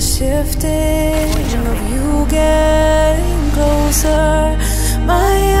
the shifting of you getting closer. My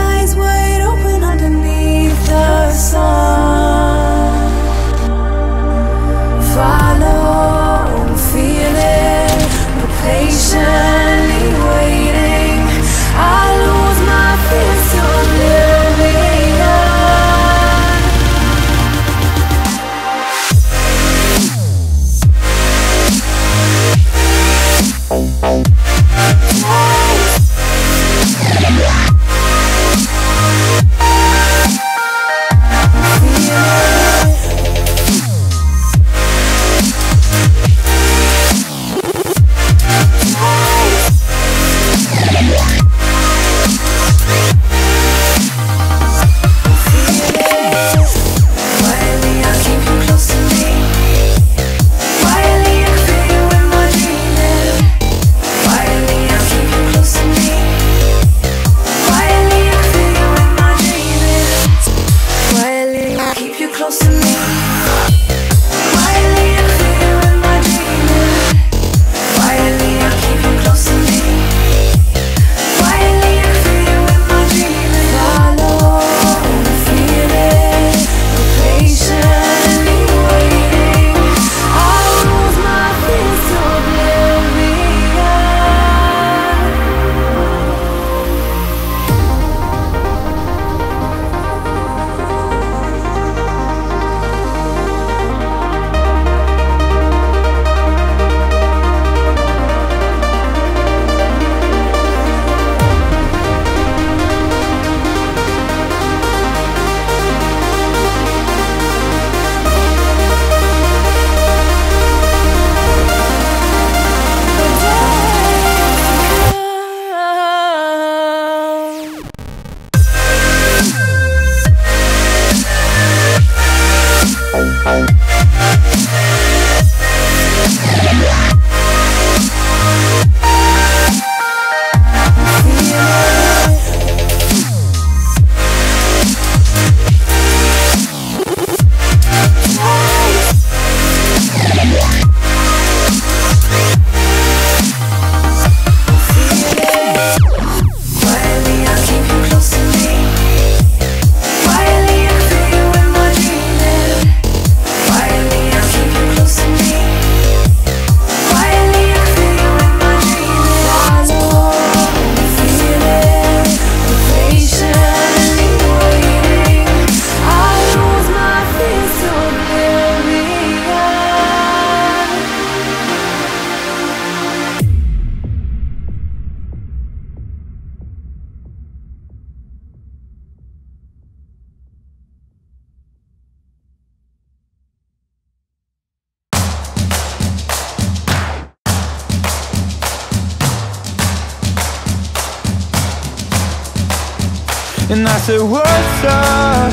And I said, what's up?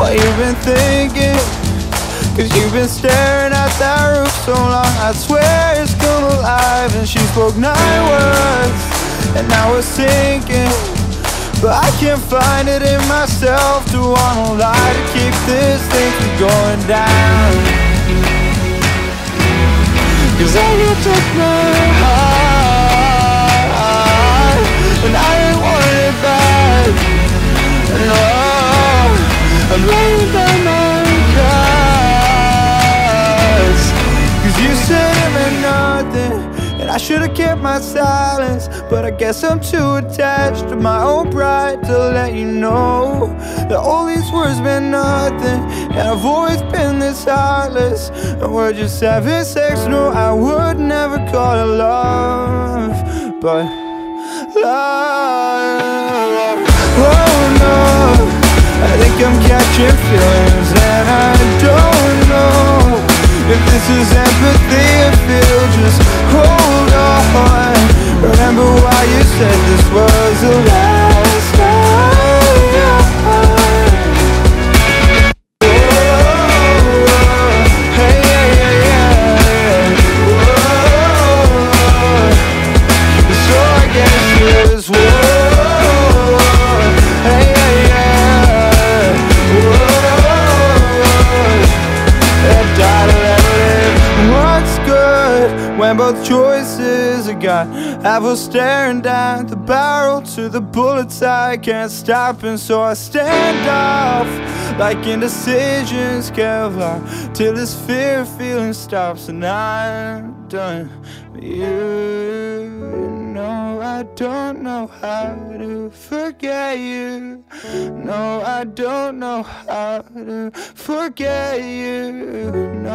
What you been thinking? Cause you've been staring at that roof so long I swear it's come alive And she spoke nine words And now it's sinking But I can't find it in myself To wanna lie to keep this thing from going down Cause I you took my heart And I I should've kept my silence But I guess I'm too attached to my own pride To let you know That all these words meant nothing And I've always been this heartless. And we're just having sex No, I would never call it love But love. Oh no I think I'm catching feelings and I don't know If this is empathy or feel Just hold why you said this was the last time Hey, yeah, yeah, yeah. So I guess it's whoa, hey, yeah, yeah, whoa, What's good? when both choices I was staring down the barrel to the bullets I can't stop, and so I stand off like indecisions Kevlar till this fear feeling stops, and I'm done. You know I don't know how to forget you. No, I don't know how to forget you.